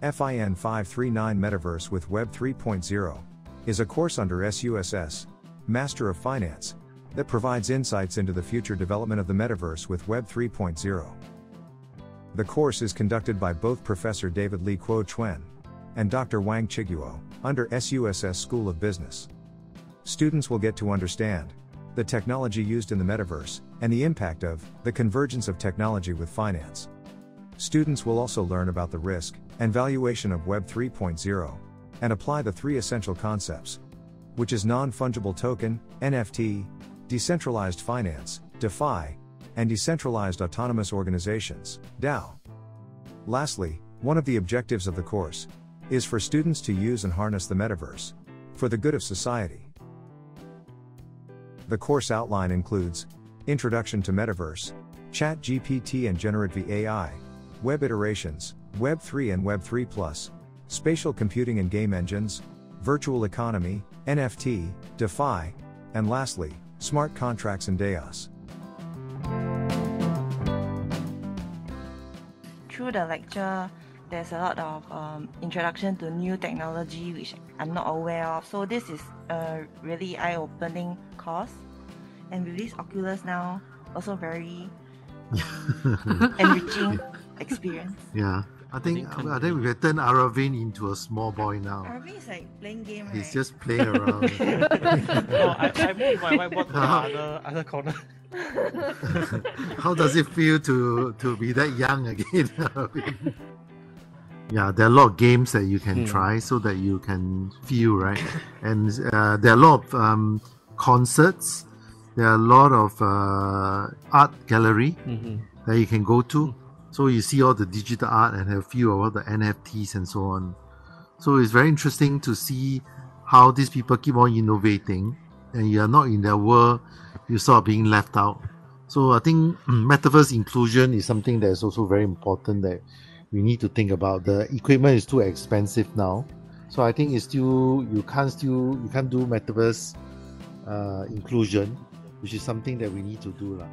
FIN 539 Metaverse with Web 3.0 is a course under SUSS, Master of Finance, that provides insights into the future development of the metaverse with Web 3.0. The course is conducted by both Professor David Lee Kuo Chuen and Dr. Wang Chiguo under SUSS School of Business. Students will get to understand the technology used in the metaverse and the impact of the convergence of technology with finance. Students will also learn about the risk and valuation of Web 3.0 and apply the three essential concepts, which is non fungible token, NFT, decentralized finance, DeFi, and decentralized autonomous organizations, DAO. Lastly, one of the objectives of the course is for students to use and harness the metaverse for the good of society. The course outline includes Introduction to Metaverse, Chat GPT and Generative AI, Web iterations, Web 3 and Web 3 Plus, spatial computing and game engines, virtual economy, NFT, DeFi, and lastly, smart contracts and DAOs. Through the lecture, there's a lot of um, introduction to new technology which I'm not aware of. So this is a really eye-opening course. And with this Oculus now, also very um, enriching experience. Yeah. I think I think, I think we can turn Aravin into a small boy now. Arvin is like playing game, right? He's just playing around. no, I, I moved my whiteboard to the other, other corner. How does it feel to to be that young again? Arvin? yeah, there are a lot of games that you can Hmm. try so that you can feel right, and uh, there are a lot of um, concerts. There are a lot of uh, art gallery Mhm. that you can go to. So you see all the digital art and a few of all the NFTs and so on. So it's very interesting to see how these people keep on innovating and you are not in their world, you start being left out. So I think mm, metaverse inclusion is something that is also very important that we need to think about. The equipment is too expensive now. So I think it's still you can't still you can't do metaverse uh, inclusion, which is something that we need to do. lah.